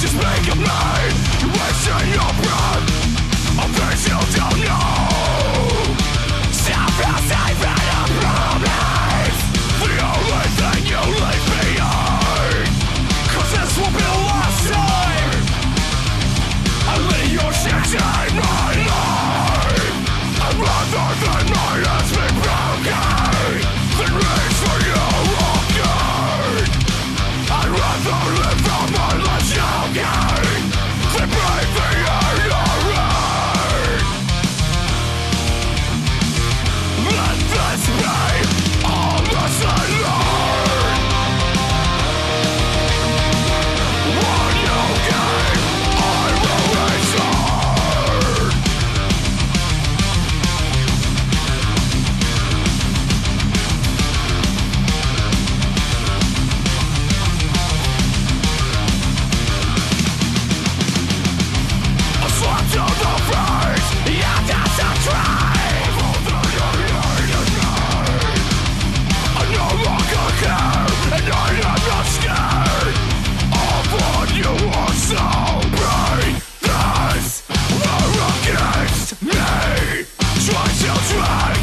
just make it made You're wasting your against me Try to try.